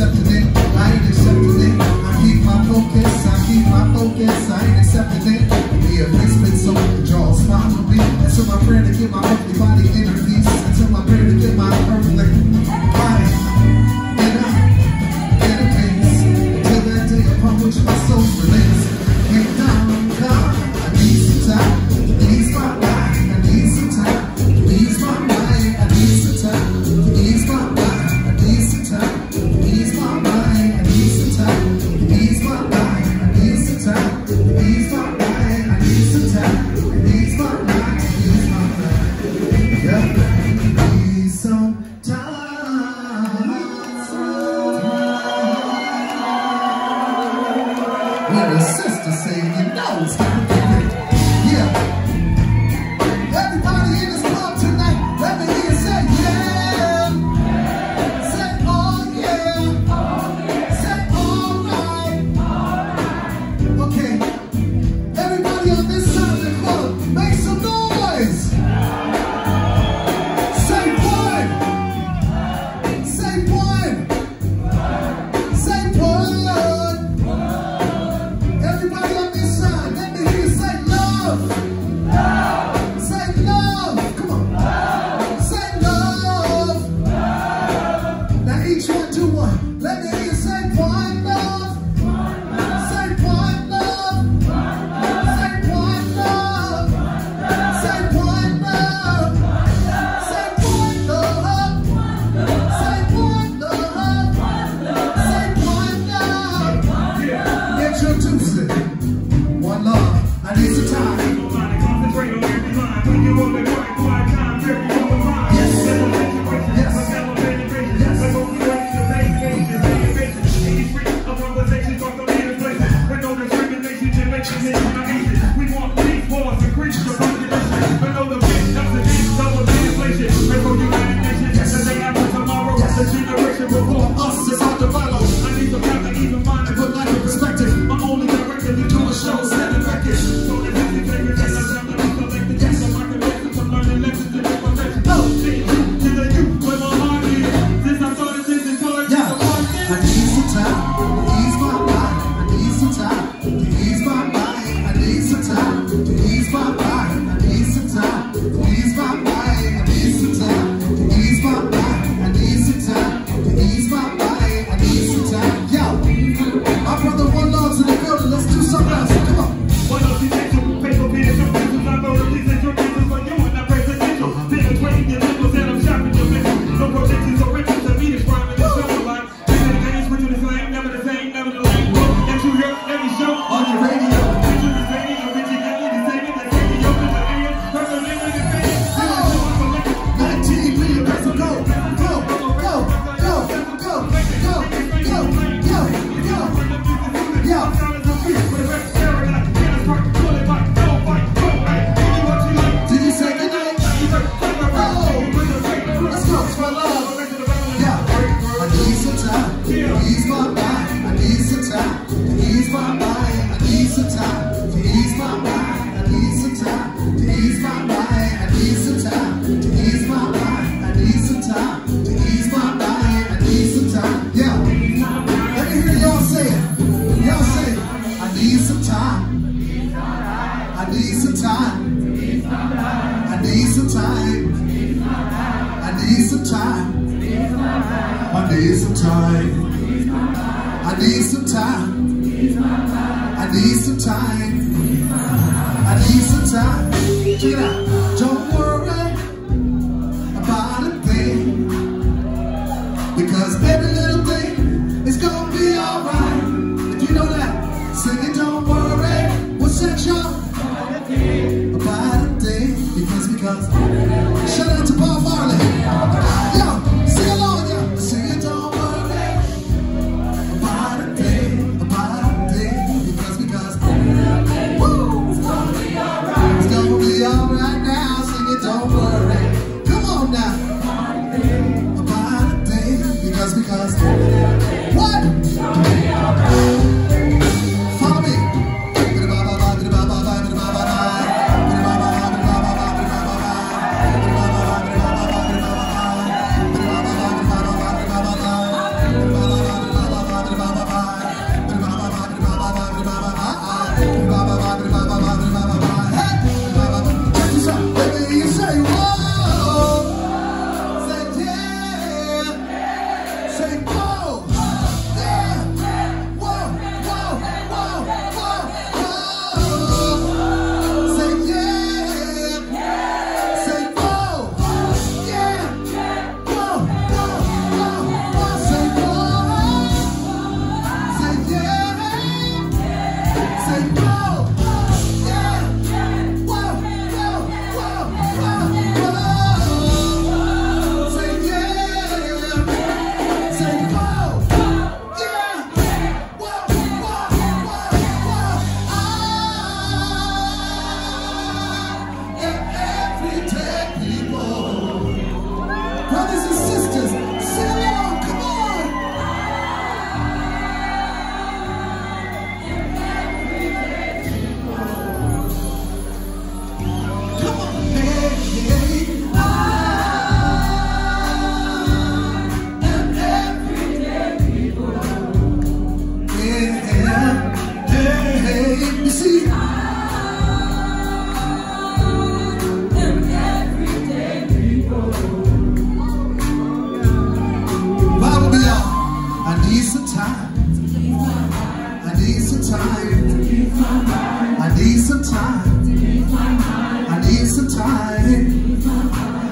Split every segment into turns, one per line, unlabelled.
accepted. When a sister sing, you know
vivo
need some time. I need some time. I need some time. I need some time. I need some time. I need some time. I need some time. I need some time. Check it out. because Bible be. I need some time. I need some time. I need some time. I need some time.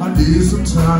I need some time.